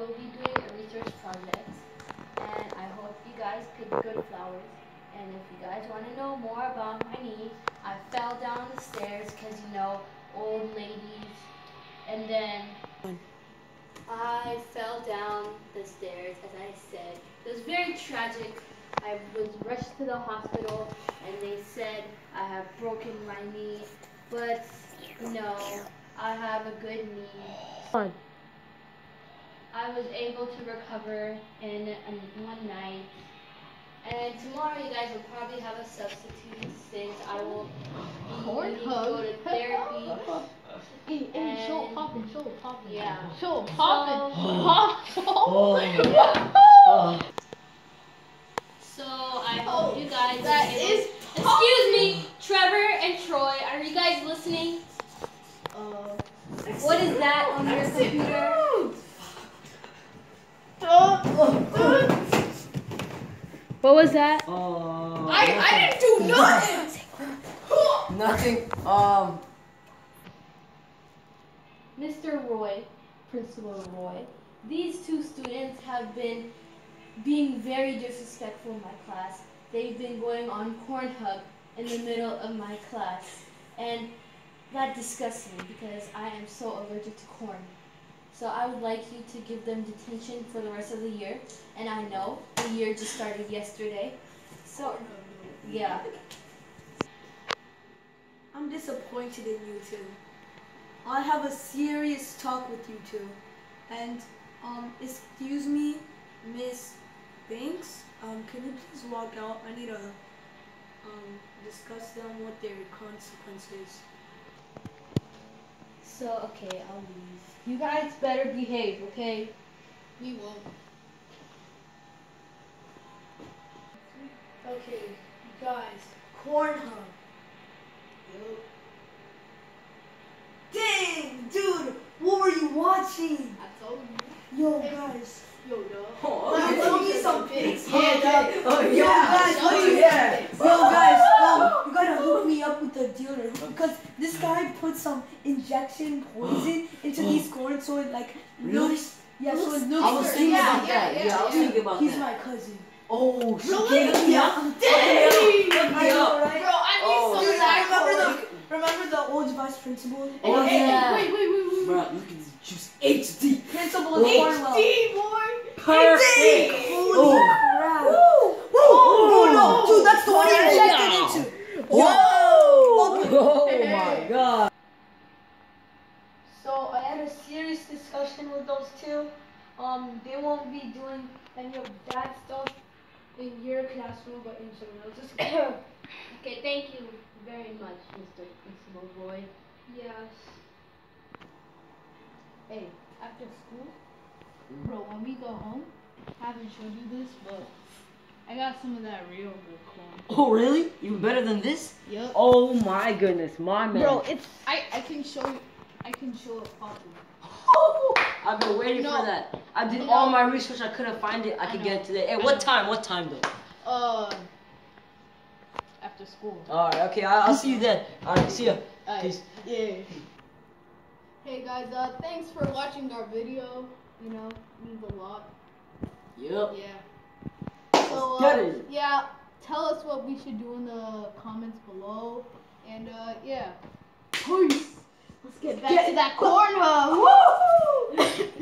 will be doing a research project, and I hope you guys pick good flowers. And if you guys want to know more about my knee, I fell down the stairs because you know old ladies, and then I fell down the stairs as I said. It was very tragic. I was rushed to the hospital, and they said I have broken my knee, but no, I have a good knee. Fine. I was able to recover in um, one night. And tomorrow you guys will probably have a substitute since I will be to go to therapy. Hey, hey, show And- poppin', show poppin'. Yeah. Show poppin'. So- Pop. Oh. So I hope you guys That will be able- Excuse me, Trevor and Troy, are you guys listening? Uh, What is that on your computer? What was that? Oh. I, I didn't do nothing. Nothing. Um. Mr. Roy, Principal Roy, these two students have been being very disrespectful in my class. They've been going on corn hub in the middle of my class. And that disgusts me because I am so allergic to corn. So I would like you to give them detention for the rest of the year. And I know the year just started yesterday. So, yeah. I'm disappointed in you two. I have a serious talk with you two. And, um, excuse me, Miss Banks, um, can you please walk out? I need to, um, discuss them what their consequences. So, okay, I'll leave. You guys better behave, okay? We won't. Okay, guys, corn hub. Dang, dude, what were you watching? I told you. Yo, guys. Yo, yo. Oh, Show me some pics. Yeah, okay. Oh, Yo, yeah. guys, Show what me you- yeah. Yo, guys, um, you gotta hook me up with the dealer because this guy put some injection poison into these corn so it like Really? looks. Yeah, so it I looks. was thinking Yeah, about yeah, that. yeah, Yeah, I was yeah. thinking about He's that. my cousin. Oh, she Really? gave me up. Yeah. Dang. I know, right? Bro, I need Oh. some Dude, I remember the remember the old vice principal. Oh, Hey, yeah. Wait, wait, wait, wait. Bro, look at this juice. HD. Principal Oh. Cornwell. HD, boy. Perfect. Holy Oh. crap! Oh, oh, oh no, dude, that's the one he injected into. Whoa. Okay. Oh Hey. my god. So I had a serious discussion with those two. Um, they won't be doing any of that stuff in your classroom, but in someone else's. Okay, thank you very much, Mr. Principal Boy. yes. Hey, after school, bro, when we go home, I haven't showed you this, but I got some of that real good corn. Oh really? Even better than this? Yep. Oh my goodness, my man. Bro, it's I I can show you. I can show it popping. I've been waiting No. for that. I did No. all my research. I couldn't find it. I I could know. get it today. Hey, what time? What time though? Uh, after school. All right. Okay. I, I'll see you then. All right. See ya. Peace. Yeah. Hey guys, uh, thanks for watching our video. You know, means a lot. Yep. Yeah. So Get uh, it. yeah, tell us what we should do in the comments below, and uh, yeah. Peace get back get to that corn hub.